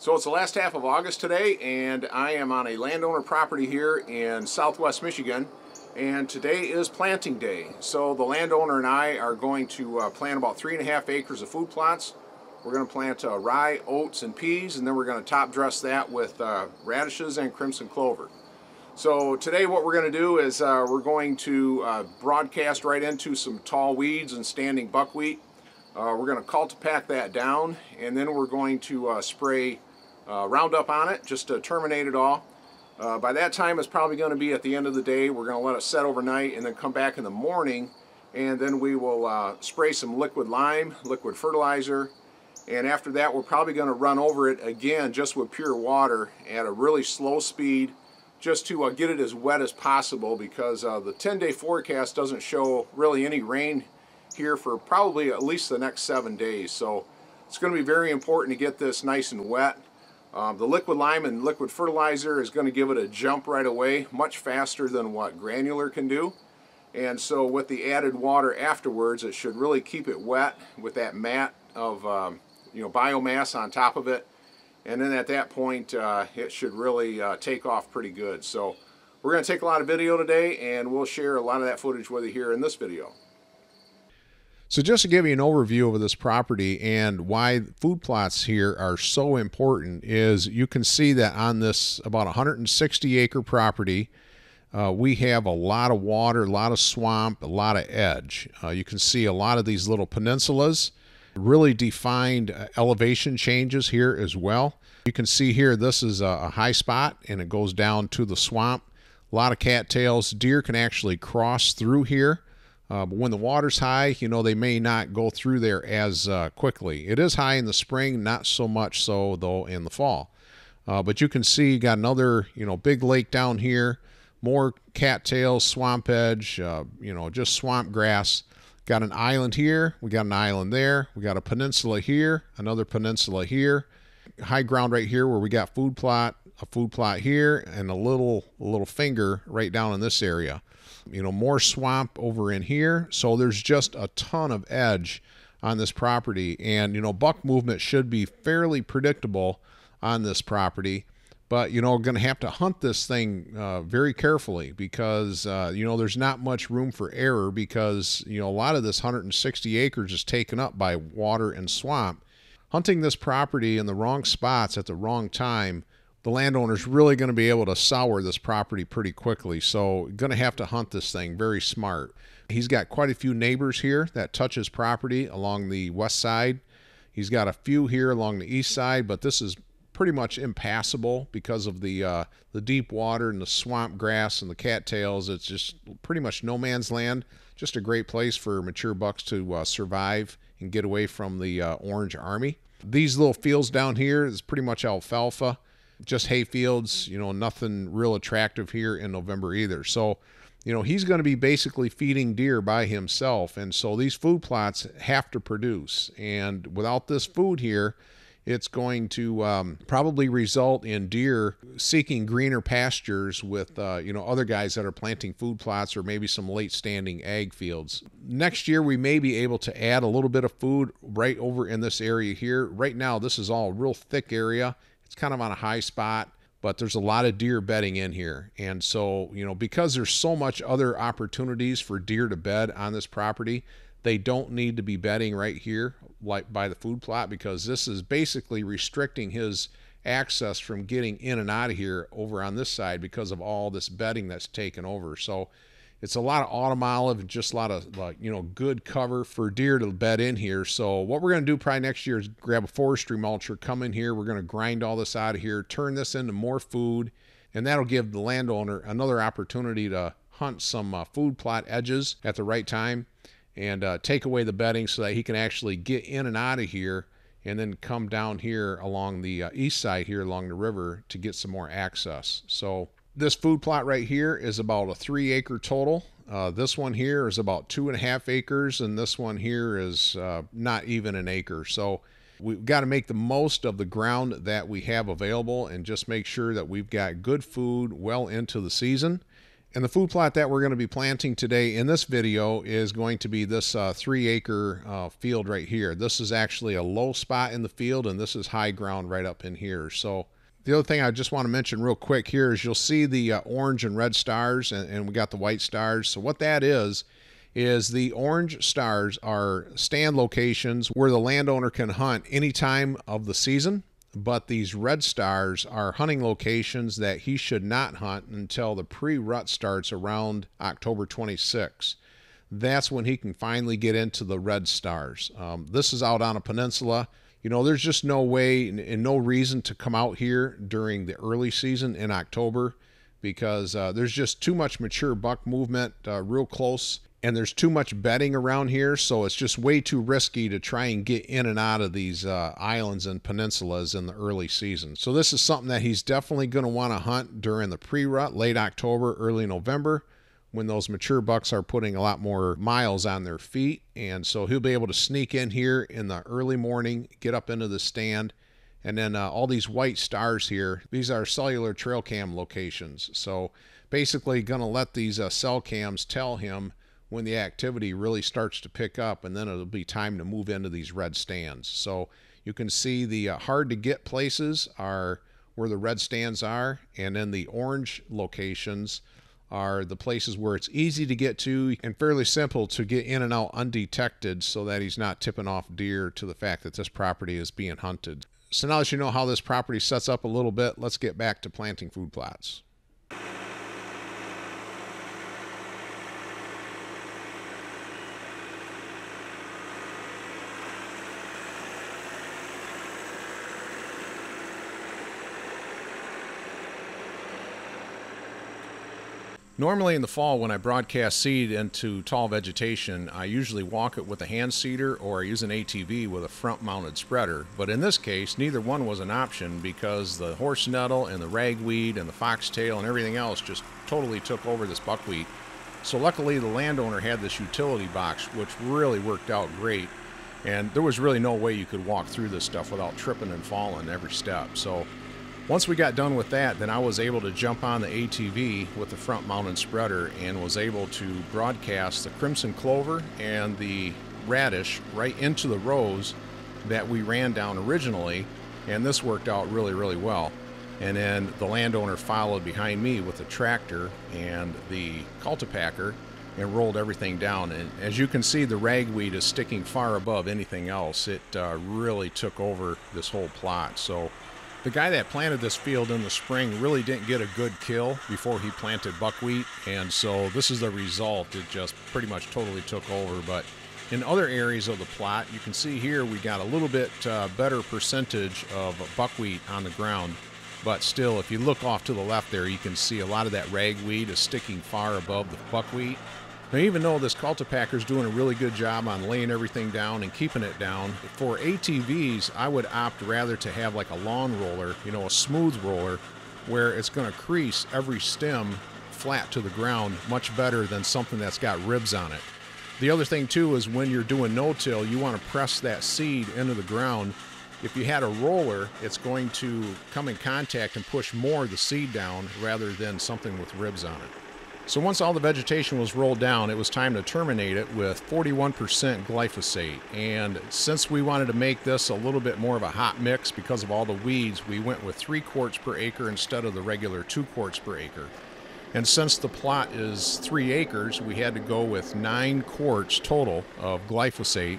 So it's the last half of August today, and I am on a landowner property here in southwest Michigan. And today is planting day. So the landowner and I are going to uh, plant about three and a half acres of food plots. We're going to plant uh, rye, oats, and peas, and then we're going to top dress that with uh, radishes and crimson clover. So today what we're going to do is uh, we're going to uh, broadcast right into some tall weeds and standing buckwheat. Uh, we're going to cultipack that down, and then we're going to spray uh, Roundup on it just to terminate it all. Uh, by that time, it's probably going to be at the end of the day. We're going to let it set overnight and then come back in the morning and then we will uh, spray some liquid lime, liquid fertilizer, and after that we're probably going to run over it again just with pure water at a really slow speed just to uh, get it as wet as possible because uh, the 10-day forecast doesn't show really any rain here for probably at least the next seven days. So it's going to be very important to get this nice and wet. Um, the liquid lime and liquid fertilizer is going to give it a jump right away, much faster than what granular can do. And so with the added water afterwards, it should really keep it wet with that mat of um, you know biomass on top of it. And then at that point, uh, it should really uh, take off pretty good. So we're going to take a lot of video today, and we'll share a lot of that footage with you here in this video. So just to give you an overview of this property and why food plots here are so important is you can see that on this about 160 acre property, uh, we have a lot of water, a lot of swamp, a lot of edge. Uh, you can see a lot of these little peninsulas, really defined uh, elevation changes here as well. You can see here this is a high spot and it goes down to the swamp. A lot of cattails. Deer can actually cross through here. Uh, but when the water's high, you know, they may not go through there as uh, quickly. It is high in the spring, not so much so, though, in the fall. Uh, but you can see you got another, you know, big lake down here, more cattails, swamp edge, uh, you know, just swamp grass. Got an island here, we got an island there, we got a peninsula here, another peninsula here, high ground right here where we got food plot, a food plot here, and a little a little finger right down in this area you know, more swamp over in here. So there's just a ton of edge on this property. And, you know, buck movement should be fairly predictable on this property. But, you know, going to have to hunt this thing uh, very carefully because, uh, you know, there's not much room for error because, you know, a lot of this 160 acres is taken up by water and swamp. Hunting this property in the wrong spots at the wrong time the landowner's really going to be able to sour this property pretty quickly. So, going to have to hunt this thing very smart. He's got quite a few neighbors here that touch his property along the west side. He's got a few here along the east side, but this is pretty much impassable because of the uh, the deep water and the swamp grass and the cattails. It's just pretty much no man's land. Just a great place for mature bucks to uh, survive and get away from the uh, orange army. These little fields down here is pretty much alfalfa just hay fields, you know, nothing real attractive here in November either. So, you know, he's going to be basically feeding deer by himself. And so these food plots have to produce. And without this food here, it's going to um, probably result in deer seeking greener pastures with uh, you know other guys that are planting food plots or maybe some late standing ag fields. Next year we may be able to add a little bit of food right over in this area here. Right now this is all real thick area it's kind of on a high spot, but there's a lot of deer bedding in here. And so, you know, because there's so much other opportunities for deer to bed on this property, they don't need to be bedding right here like by the food plot because this is basically restricting his access from getting in and out of here over on this side because of all this bedding that's taken over. So it's a lot of autumn olive and just a lot of like you know good cover for deer to bed in here. So what we're going to do probably next year is grab a forestry mulcher come in here we're going to grind all this out of here turn this into more food and that'll give the landowner another opportunity to hunt some uh, food plot edges at the right time and uh, take away the bedding so that he can actually get in and out of here and then come down here along the uh, east side here along the river to get some more access. So this food plot right here is about a three acre total. Uh, this one here is about two and a half acres, and this one here is uh, not even an acre. So we've got to make the most of the ground that we have available and just make sure that we've got good food well into the season. And the food plot that we're going to be planting today in this video is going to be this uh, three acre uh, field right here. This is actually a low spot in the field and this is high ground right up in here. So the other thing I just want to mention real quick here is you'll see the uh, orange and red stars and, and we got the white stars. So what that is, is the orange stars are stand locations where the landowner can hunt any time of the season but these red stars are hunting locations that he should not hunt until the pre-rut starts around October 26. That's when he can finally get into the red stars. Um, this is out on a peninsula. You know, there's just no way and no reason to come out here during the early season in October because uh, there's just too much mature buck movement uh, real close and there's too much bedding around here, so it's just way too risky to try and get in and out of these uh, islands and peninsulas in the early season. So this is something that he's definitely going to want to hunt during the pre-rut, late October, early November, when those mature bucks are putting a lot more miles on their feet, and so he'll be able to sneak in here in the early morning, get up into the stand, and then uh, all these white stars here, these are cellular trail cam locations. So basically going to let these uh, cell cams tell him when the activity really starts to pick up and then it'll be time to move into these red stands. So you can see the uh, hard to get places are where the red stands are and then the orange locations are the places where it's easy to get to and fairly simple to get in and out undetected so that he's not tipping off deer to the fact that this property is being hunted. So now that you know how this property sets up a little bit, let's get back to planting food plots. Normally in the fall when I broadcast seed into tall vegetation, I usually walk it with a hand seeder or I use an ATV with a front mounted spreader. But in this case, neither one was an option because the horse nettle and the ragweed and the foxtail and everything else just totally took over this buckwheat. So luckily the landowner had this utility box which really worked out great. And there was really no way you could walk through this stuff without tripping and falling every step. So once we got done with that, then I was able to jump on the ATV with the front mounted spreader and was able to broadcast the crimson clover and the radish right into the rows that we ran down originally. And this worked out really, really well. And then the landowner followed behind me with the tractor and the cultipacker and rolled everything down. And as you can see, the ragweed is sticking far above anything else. It uh, really took over this whole plot. So the guy that planted this field in the spring really didn't get a good kill before he planted buckwheat, and so this is the result. It just pretty much totally took over. But in other areas of the plot, you can see here we got a little bit uh, better percentage of buckwheat on the ground. But still, if you look off to the left there, you can see a lot of that ragweed is sticking far above the buckwheat. Now, even though this cultipacker is doing a really good job on laying everything down and keeping it down, for ATVs, I would opt rather to have like a lawn roller, you know, a smooth roller, where it's going to crease every stem flat to the ground much better than something that's got ribs on it. The other thing, too, is when you're doing no-till, you want to press that seed into the ground. If you had a roller, it's going to come in contact and push more of the seed down rather than something with ribs on it. So once all the vegetation was rolled down, it was time to terminate it with 41% glyphosate. And since we wanted to make this a little bit more of a hot mix because of all the weeds, we went with three quarts per acre instead of the regular two quarts per acre. And since the plot is three acres, we had to go with nine quarts total of glyphosate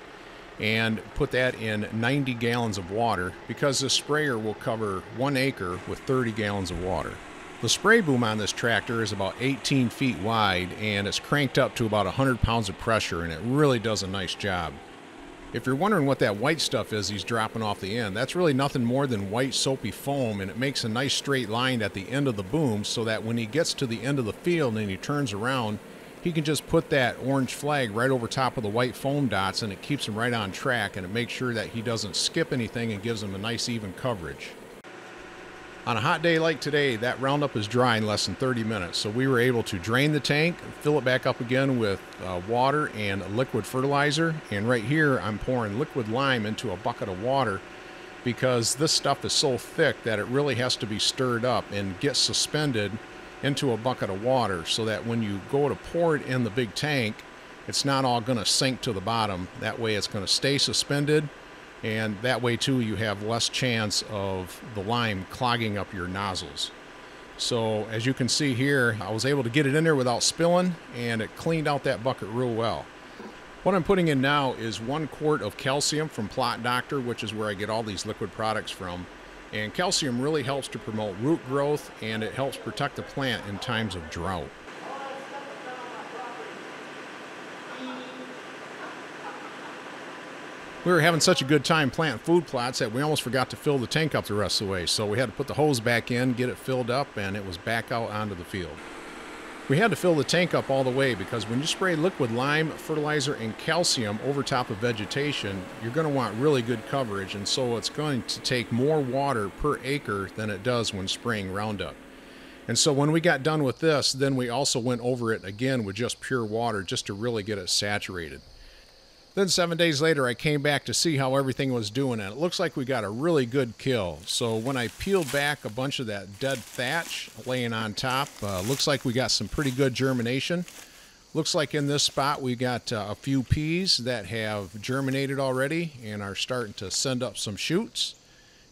and put that in 90 gallons of water because the sprayer will cover one acre with 30 gallons of water. The spray boom on this tractor is about 18 feet wide and it's cranked up to about 100 pounds of pressure and it really does a nice job. If you're wondering what that white stuff is he's dropping off the end, that's really nothing more than white soapy foam and it makes a nice straight line at the end of the boom so that when he gets to the end of the field and he turns around, he can just put that orange flag right over top of the white foam dots and it keeps him right on track and it makes sure that he doesn't skip anything and gives him a nice even coverage. On a hot day like today, that Roundup is dry in less than 30 minutes, so we were able to drain the tank, fill it back up again with uh, water and liquid fertilizer. And right here, I'm pouring liquid lime into a bucket of water because this stuff is so thick that it really has to be stirred up and get suspended into a bucket of water so that when you go to pour it in the big tank, it's not all going to sink to the bottom. That way it's going to stay suspended and that way too you have less chance of the lime clogging up your nozzles. So as you can see here, I was able to get it in there without spilling and it cleaned out that bucket real well. What I'm putting in now is one quart of calcium from Plot Doctor, which is where I get all these liquid products from. And calcium really helps to promote root growth and it helps protect the plant in times of drought. We were having such a good time planting food plots that we almost forgot to fill the tank up the rest of the way. So we had to put the hose back in, get it filled up, and it was back out onto the field. We had to fill the tank up all the way because when you spray liquid lime, fertilizer, and calcium over top of vegetation, you're going to want really good coverage, and so it's going to take more water per acre than it does when spraying Roundup. And so when we got done with this, then we also went over it again with just pure water just to really get it saturated. Then seven days later, I came back to see how everything was doing, and it looks like we got a really good kill. So when I peeled back a bunch of that dead thatch laying on top, uh, looks like we got some pretty good germination. Looks like in this spot we got uh, a few peas that have germinated already and are starting to send up some shoots.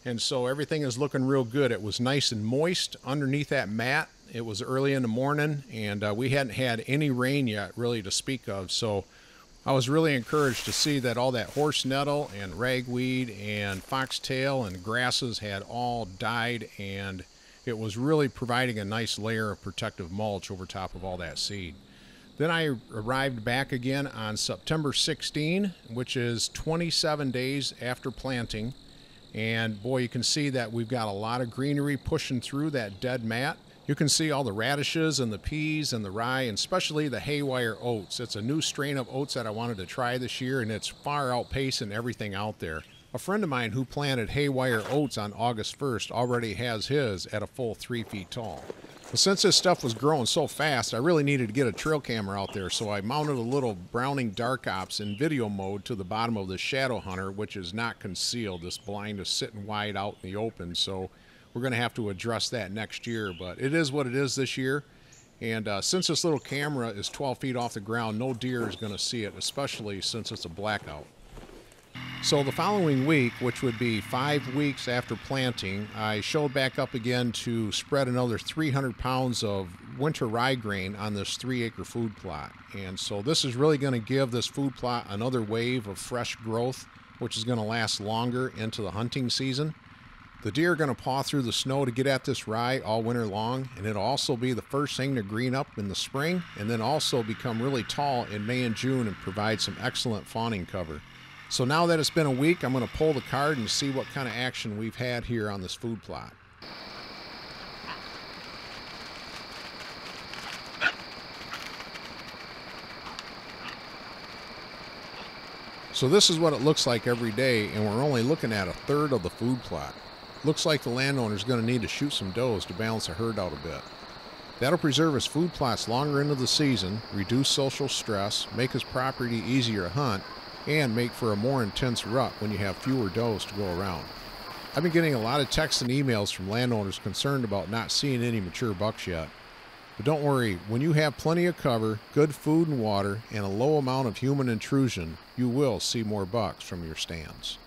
And so everything is looking real good. It was nice and moist underneath that mat. It was early in the morning, and uh, we hadn't had any rain yet, really, to speak of. So I was really encouraged to see that all that horse nettle and ragweed and foxtail and grasses had all died and it was really providing a nice layer of protective mulch over top of all that seed. Then I arrived back again on September 16, which is 27 days after planting. And boy, you can see that we've got a lot of greenery pushing through that dead mat. You can see all the radishes and the peas and the rye, and especially the haywire oats. It's a new strain of oats that I wanted to try this year, and it's far outpacing everything out there. A friend of mine who planted haywire oats on August 1st already has his at a full three feet tall. But since this stuff was growing so fast, I really needed to get a trail camera out there, so I mounted a little Browning Dark Ops in video mode to the bottom of the Shadow Hunter, which is not concealed. This blind is sitting wide out in the open, so we're going to have to address that next year, but it is what it is this year. And uh, since this little camera is 12 feet off the ground, no deer is going to see it, especially since it's a blackout. So the following week, which would be five weeks after planting, I showed back up again to spread another 300 pounds of winter rye grain on this three acre food plot. And so this is really going to give this food plot another wave of fresh growth, which is going to last longer into the hunting season. The deer are going to paw through the snow to get at this rye all winter long, and it'll also be the first thing to green up in the spring and then also become really tall in May and June and provide some excellent fawning cover. So now that it's been a week, I'm going to pull the card and see what kind of action we've had here on this food plot. So this is what it looks like every day, and we're only looking at a third of the food plot. Looks like the landowner is going to need to shoot some does to balance the herd out a bit. That'll preserve his food plots longer into the season, reduce social stress, make his property easier to hunt, and make for a more intense rut when you have fewer does to go around. I've been getting a lot of texts and emails from landowners concerned about not seeing any mature bucks yet. But don't worry, when you have plenty of cover, good food and water, and a low amount of human intrusion, you will see more bucks from your stands.